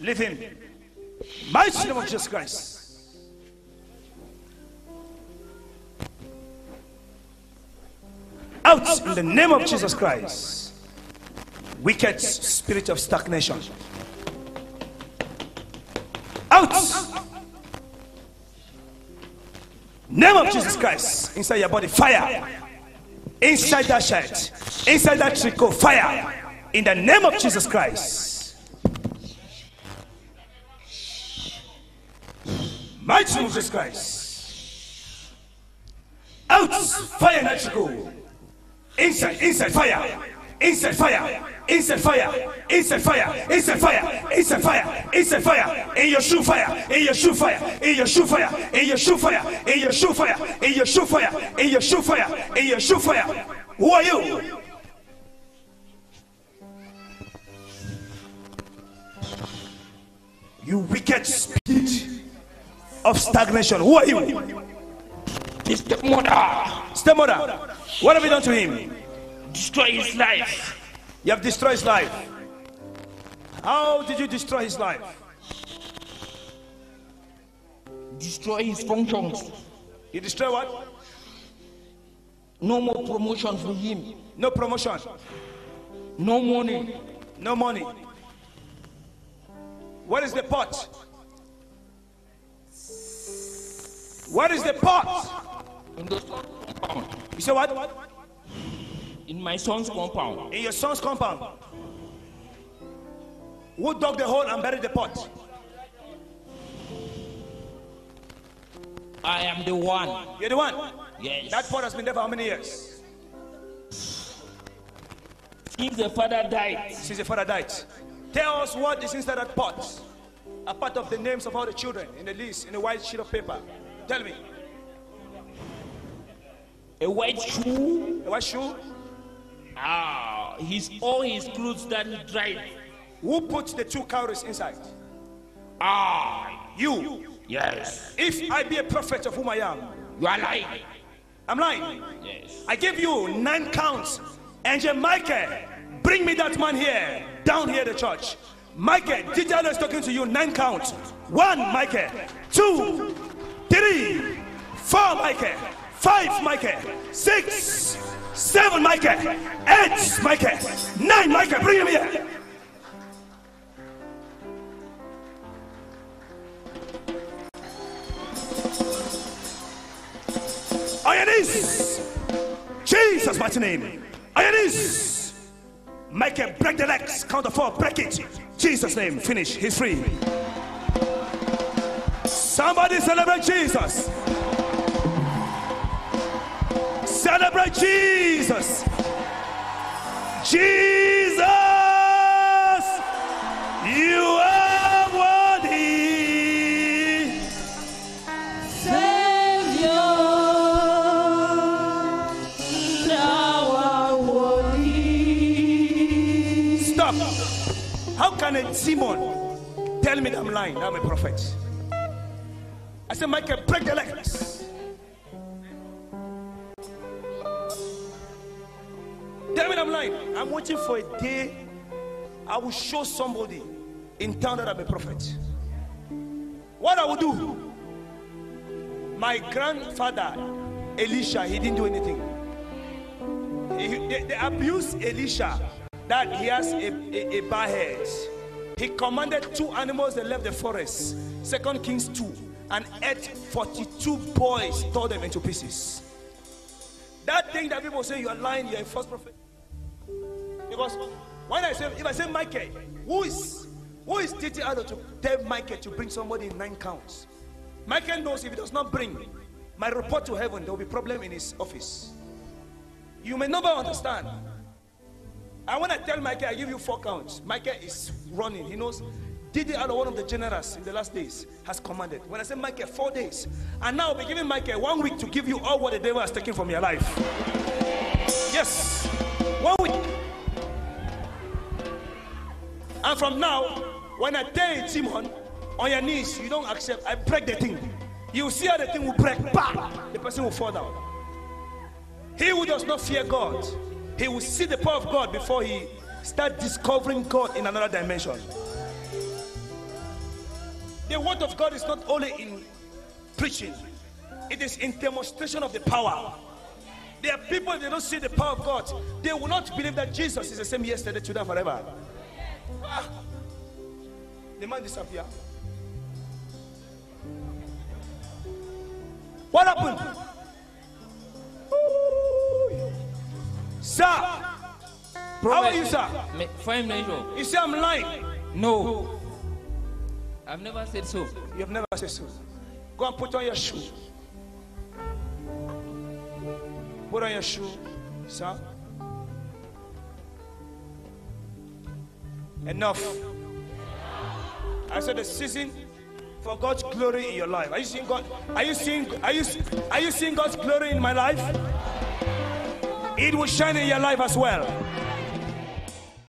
Leave him. Mighty name of Jesus Christ. Out in the name of Jesus Christ. Wicked spirit of stagnation. Out. Name of Jesus Christ. Inside your body, fire. Inside that shirt, inside that tricot, fire. In the name of Jesus Christ. Mighty name of Jesus Christ. Out. Fire tricot. Inside, inside fire. Inside fire. Inside fire. Inside fire. Inside fire. Inside fire. Inside fire. In your shoe fire. In your shoe fire. In your shoe fire. In your shoe fire. In your shoe fire. In your shoe fire. In your shoe fire. In your shoe fire. Who are you? You wicked spirit of stagnation. Who are you? His stepmother Stepmother. What have you done to him? destroy his life. You have destroyed his life. How did you destroy his life? Destroy his functions. You destroy what? No more promotion for him. No promotion, No money. no money. What is the pot? What is the pot? In the son's compound. You say what? In my son's compound. In your son's compound. Who dug the hole and buried the pot? I am the one. You're the one. Yes. That pot has been there for how many years? Since the father died, Since the father died. Tell us what is inside that pot. A part of the names of all the children in the list, in a white sheet of paper. Tell me. a white shoe. A white shoe? Ah, his all his clothes that he dried. Who put the two cowries inside? Ah, You. yes. If I be a prophet of whom I am, You are lying. I'm lying. Yes. I give you nine counts. Angel Michael, bring me that man here, down here, the church. Michael, DJ is talking to you. Nine counts. One, Michael. Two, three, four, Michael. Five, Michael. Six, seven, Michael. Eight, Michael. Nine, Michael. Bring him here. Knees. Jesus' mighty name. On your knees. Break the legs. Count the four. Break it. Jesus' name. Finish. He's free. Somebody celebrate Jesus. Celebrate Jesus. Jesus. You are worthy. Savior, thou art worthy. Stop. How can a demon tell me that I'm lying? I'm a prophet. I said, Michael, break the legs. That I'm lying. I'm waiting for a day I will show somebody in town that I'm a prophet. What I will do? My grandfather, Elisha, he didn't do anything. He- they, they abused Elisha that he has a, a, a bad head. He commanded two animals that left the forest, Second Kings 2, and ate 42 boys, tore them into pieces. That thing that people say you are lying, you're a false prophet. Because when I say, if I say Michael, who is who is Titi Ado to tell Michael to bring somebody in nine counts? Michael knows if he does not bring my report to heaven, there will be problem in his office. You may never understand. And when I tell Michael, I give you four counts. Michael is running. He knows Didi Ado, one of the generals in the last days, has commanded. When I say Michael, four days. And now I'll be giving Michael one week to give you all what the devil has taken from your life. Yes. One week. And from now, when I tell Timon on your knees, you don't accept, I break the thing. You see how the thing will break. Bah! The person will fall down. He who does not fear God, he will see the power of God before he start discovering God in another dimension. The word of God is not only in preaching, it is in demonstration of the power. There are people, they don't see the power of God, they will not believe that Jesus is the same yesterday, today, and forever. Ah. The man disappeared. What happened? Ooh. Sir, how are you, sir? Fine, Major. You say I'm lying. No. I've never said so. You have never said so. Go and put on your shoe. Put on your shoe, sir. Enough. I said the season for God's glory in your life. Are you seeing God? Are you seeing? Are you? Are you seeing God's glory in my life? It will shine in your life as well.